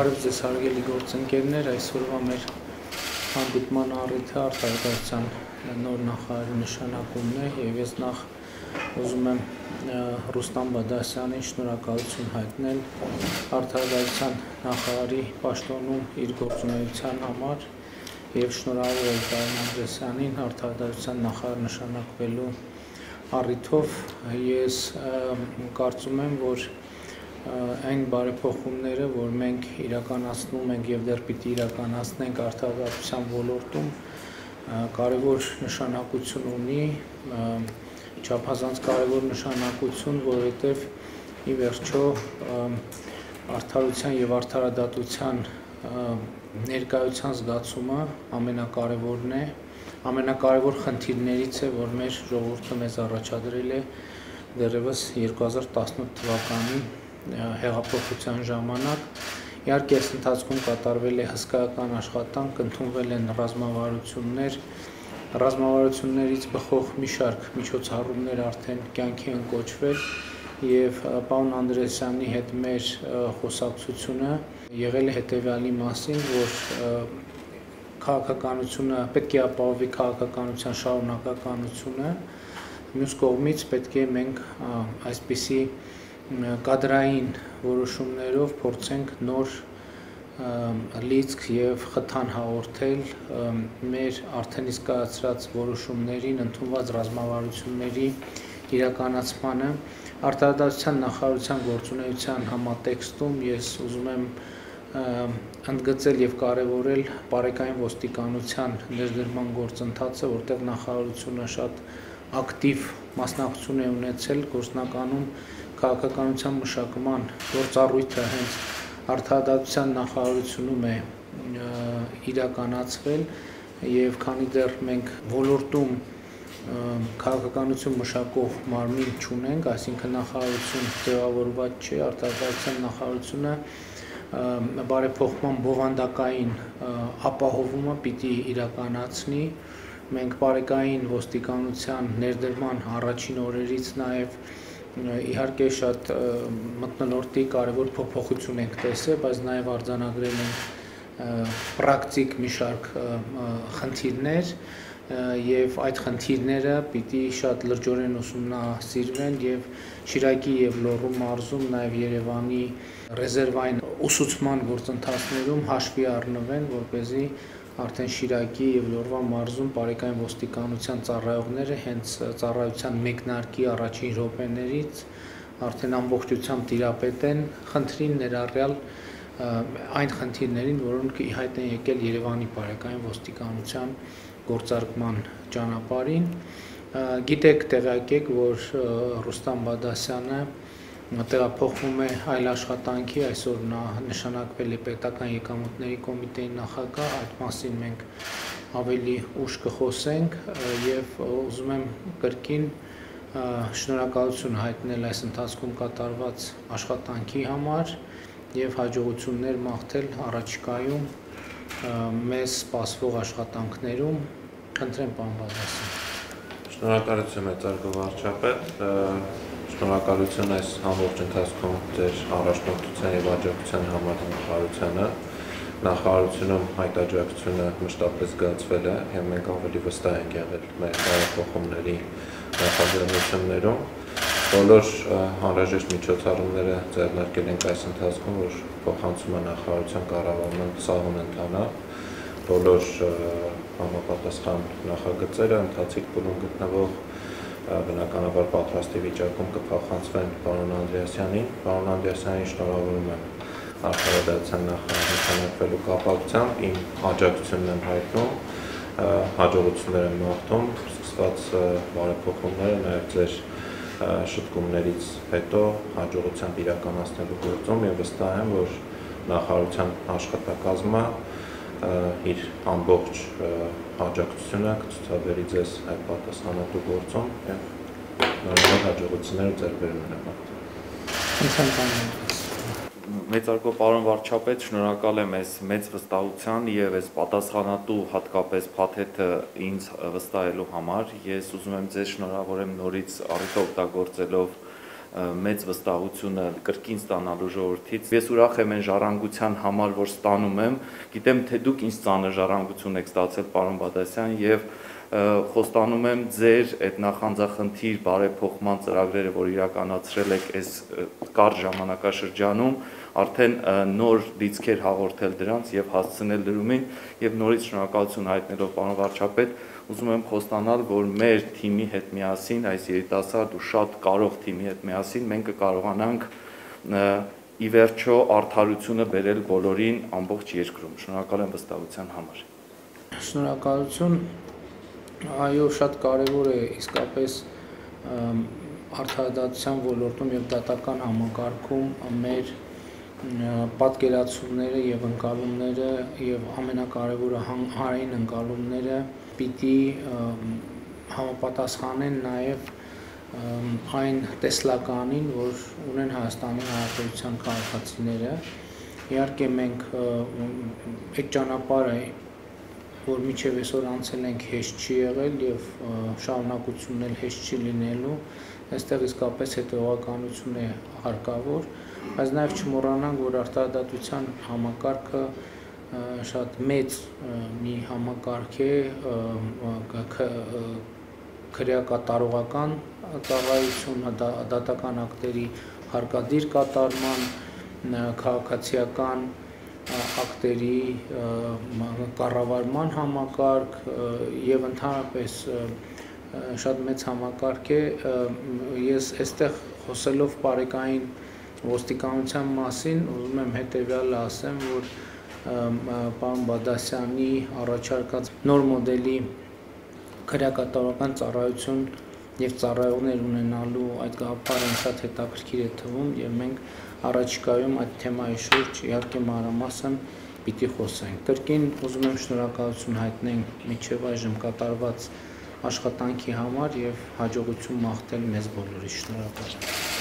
Բարև ձեզ հարգելի գործընկերներ, այսօրվա մեր հանդիպման առիթը արտարդարության նոր նախարարի նշանակումն է եւ ես նախ ուզում եմ Ռուստամ Բադասյանին շնորհակալություն հայտնել արտարդարության նախարարի պաշտոնում իր գործունեության համար եւ շնորհավոր եմ Կարեն Անդրեսյանին արտարդարության նախարար նշանակվելու առիթով ես կարծում եմ, որ այն բարեփոխումները, որ մենք իրականացնում ենք եւ դեռ պիտի իրականացնենք արտադրության ոլորտում, կարևոր նշանակություն ունի, չափազանց կարևոր նշանակություն, որովհետեւ ի վերջո արդարության եւ արդարադատության ներկայության զգացումը ամենակարևորն է, ամենակարևոր խնդիրներից է, որ մեր ժողովուրդը մեզ առաջադրել է դեռևս 2018 թվականի հեղափոխության ժամանակ իհարկե այս ընթացքում կատարվել է հսկայական աշխատանք, ընդունվել են ռազմավարություններ, ռազմավարություններից բխող մի շարք միջոցառումներ արդեն կյանքի են կոչվել եւ պարոն Անդրեսյանի հետ մեր խոսակցությունը եղել է հետեւյալի մասին, որ քաղաքականությունը պետք է ապահովի քաղաքականության շարունակականությունը մյուս կողմից պետք է մենք այսպիսի կադրային որոշումներով փորձենք նոր լիցք եւ խթան հաղորդել մեր արդեն իսկ կայացրած որոշումներին ընդունված ռազմավարությունների իրականացմանը արտադրության նախարարության գործունեության համատեքստում ես ուզում եմ ընդգծել եւ կարեւորել բարեկային ոստիկանության ներդրման գործընթացը, որտեղ նախարարությունը շատ ակտիվ մասնակցություն է ունեցել գործնականում քաղաքականության մշակման գործառույթը հենց արդարադատության նախարարությունում է իրականացվել եւ քանի դեռ մենք ոլորտում քաղաքականություն մշակող մարմին չունենք, այսինքն նախարարություն ձևավորված չէ, արտադրության նախարարությունը բարեփոխման բովանդակային ապահովումը պիտի իրականացնի։ Մենք բարեկային ոստիկանության ներդրման առաջին օրերից նաև իհարկե շատ մտնոլորտի կարևոր փոփոխություն ենք տեսել, բայց նաև արձանագրել ենք պրակտիկ մի շարք խնդիրներ եւ այդ խնդիրները պիտի շատ լրջորեն ուսումնասիրվեն եւ Շիրակի եւ Լոռու մարզում նաեւ Երևանի ռեզերվային ուսուցման գործընթացներում հաշվի առնվեն, որ เป զի արդեն Շիրակի եւ Լորվա մարզում բարեկային ոստիկանության ծառայողները հենց ծառայության մեկնարկի առաջին րոպեներից արդեն ամբողջությամբ տիրապետեն խնդրին ներառյալ այն խնդիրներին, որոնք ի հայտ են եկել Երևանի բարեկային ոստիկանության գործարկման ճանապարհին։ Գիտեք, տեղյակ եք, որ Ռուստամ Բադասյանը տեղափոխվում է այլ աշխատանքի, այսօր նա նշանակվել է պետական եկամուտների կոմիտեի նախագահ, այդ մասին մենք ավելի ուշ կխոսենք եւ ուզում եմ կրկին շնորհակալություն հայտնել այս ընթացքում կատարված աշխատանքի համար եւ հաջողություններ մաղթել առաջիկայում մեզ սպասվող աշխատանքներում։ Խնդրեմ, պարոն Բազասյան։ Շնորհակալություն մեծարգո վարչապետ Շնորհակալություն այս ամբողջ ընթացքում ձեր առաջնորդության եւ աջակցության համար նախարարությանը։ Նախարարությունում այդ աջակցությունը մշտապես զգացվել է եւ մենք ավելի վստահ ենք եղել մեր հայախոհումների նախաձեռնություններում։ Բոլոր անհրաժեշտ միջոցառումները ձեռնարկել ենք այս ընթացքում, որ փոխանցումը նախարարության կառավարման սահուն ընթանա։ Բոլոր համապատասխան նախագծերը ընթացիկ փուլում գտնվող բնականաբար պատրաստի վիճակում կփոխանցվեն պարոն Անդրեասյանին։ Պարոն Անդրեասյանին շնորհավորում եմ արդարադատության նախարարությունելու կապակցությամբ իմ աջակցությունն եմ հայտնում, հաջողություններ եմ մաղթում, սկսված բարեփոխումները նաև ձեր շտկումներից հետո հաջողությամբ իրականացնելու գործում եւ վստահ եմ, որ նախարարության աշխատակազմը իր ամբողջ աջակցությունը կցուցաբերի ձեզ այդ պատասխանատու գործում եւ նորմալ հաջողություններ ձեր բերումն եմ Մեծարգո պարոն վարչապետ, շնորհակալ եմ այս մեծ վստահության եւ այս պատասխանատու հատկապես փաթեթը ինձ վստահելու համար։ Ես ուզում եմ ձեզ շնորհավորեմ նորից առիթ օգտագործելով մեծ վստահությունը կրկին ստանալու ժողովրդից։ Ես ուրախ եմ այն ժառանգության համար, որ ստանում եմ։ Գիտեմ, թե դուք ինձ ծանր ժառանգություն եք ստացել, պարոն Բադասյան, եւ խոստանում եմ ձեր այդ նախանձախնդիր բարեփոխման ծրագրերը, որ իրականացրել եք այս կարճ ժամանակաշրջանում, արդեն նոր դիցքեր հաղորդել դրանց եւ հասցնել լրումին եւ նորից շնորհակալություն հայտնելով պարոն վարչապետ ուզում եմ խոստանալ, որ մեր թիմի հետ միասին, այս երիտասարդ ու շատ կարող թիմի հետ միասին մենք կկարողանանք ի վերջո արդարությունը բերել բոլորին ամբողջ երկրում։ Շնորհակալ եմ վստահության համար։ Շնորհակալություն։ Այո, շատ կարևոր է իսկապես արդարադատության ոլորտում եւ դատական համակարգում մեր պատկերացումները եւ ընկալումները եւ ամենակարևորը հանրային ընկալումները պիտի համապատասխանեն նաեւ այն տեսլականին, որ ունեն Հայաստանի Հանրապետության քաղաքացիները։ Իհարկե մենք այդ ճանապարհը որ միջև այսօր անցել ենք հեշտ չի եղել եւ շարունակությունն էլ հեշտ չի լինելու, այստեղ իսկապես հետևականություն է հարկավոր, բայց նաև չմոռանանք, որ արտադրության համակարգը շատ մեծ մի համակարգ է քրեակատարողական ծառայություն դատական ակտերի հարկադիր կատարման քաղաքացիական ակտերի կառավարման համակարգ եւ ընդհանրապես շատ մեծ համակարգ է ես այստեղ խոսելով բարեկային ոստիկանության մասին ուզում եմ հետեւյալը ասեմ, որ պարոն Բադասյանի առաջարկած նոր մոդելի քրեակատարական ծառայություն եւ ծառայողներ ունենալու այդ գաղափարը շատ հետաքրքիր է թվում եւ մենք առաջիկայում այդ թեմայի շուրջ իհարկե մանրամասն պիտի խոսենք։ Կրկին ուզում եմ շնորհակալություն հայտնենք միջև այժմ կատարված աշխատանքի համար եւ հաջողություն մաղթել մեզ բոլորի։ Շնորհակալ եմ։